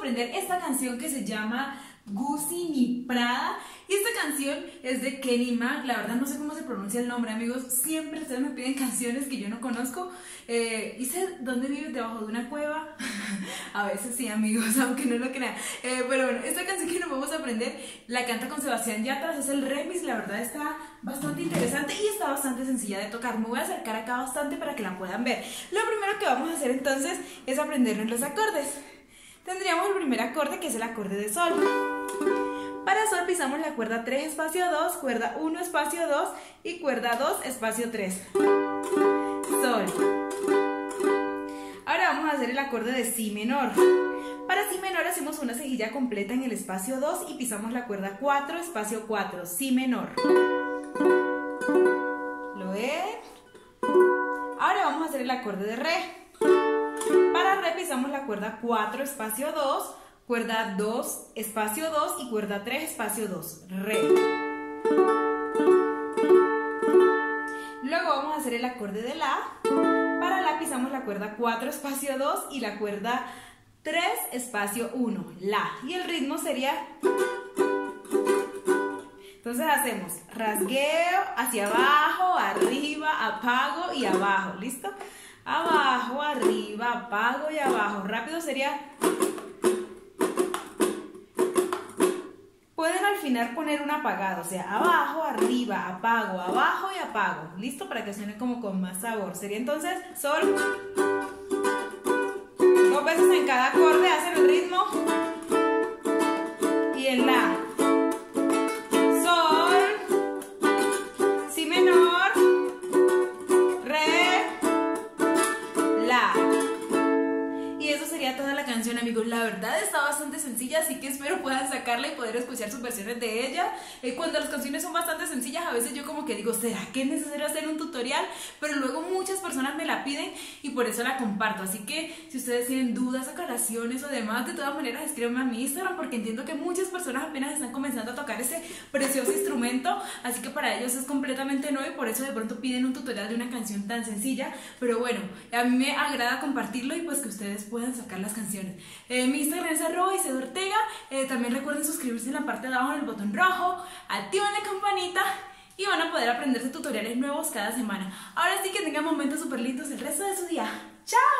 aprender esta canción que se llama Gucci ni Prada. Y esta canción es de Kenny Mac. La verdad no sé cómo se pronuncia el nombre, amigos. Siempre ustedes me piden canciones que yo no conozco. Eh, ¿Y sé dónde vive? ¿Debajo de una cueva? a veces sí, amigos, aunque no lo crean. Eh, pero bueno, esta nos vamos a aprender la canta con Sebastián Yatras. Es el remix. La verdad está bastante interesante y está bastante sencilla de tocar. Me voy a acercar acá bastante para que la puedan ver. Lo primero que vamos a hacer entonces es aprendernos los acordes. Tendríamos el primer acorde que es el acorde de sol. Para sol pisamos la cuerda 3 espacio 2, cuerda 1 espacio 2 y cuerda 2 espacio 3. Sol. Ahora vamos a hacer el acorde de si menor. Si menor hacemos una cejilla completa en el espacio 2 y pisamos la cuerda 4 espacio 4, si menor. ¿Lo ven? Ahora vamos a hacer el acorde de re. Para re pisamos la cuerda 4 espacio 2, cuerda 2 espacio 2 y cuerda 3 espacio 2, re. Luego vamos a hacer el acorde de la. Para la pisamos la cuerda 4 espacio 2 y la cuerda 3 espacio 1, la. Y el ritmo sería... Entonces hacemos rasgueo hacia abajo, arriba, apago y abajo. ¿Listo? abajo, arriba, apago y abajo. Rápido sería... Pueden al final poner un apagado, o sea, abajo, arriba, apago, abajo y apago. ¿Listo? Para que suene como con más sabor. Sería entonces sol. Cada acorde amigos. La verdad está bastante sencilla, así que espero puedan sacarla y poder escuchar sus versiones de ella. Eh, cuando las canciones son bastante sencillas, a veces yo como que digo, ¿será que es necesario hacer un tutorial? Pero luego muchas personas me la piden y por eso la comparto. Así que si ustedes tienen dudas, aclaraciones o demás, de todas maneras escríbanme a mi Instagram porque entiendo que muchas personas apenas están comenzando a tocar ese precioso instrumento. Así que para ellos es completamente nuevo y por eso de pronto piden un tutorial de una canción tan sencilla. Pero bueno, a mí me agrada compartirlo y pues que ustedes puedan sacar las canciones. Eh, mi Instagram es arroba y Ortega. Eh, también recuerden suscribirse en la parte de abajo en el botón rojo, activen la campanita y van a poder aprenderse tutoriales nuevos cada semana. Ahora sí que tengan momentos súper lindos el resto de su día. ¡Chao!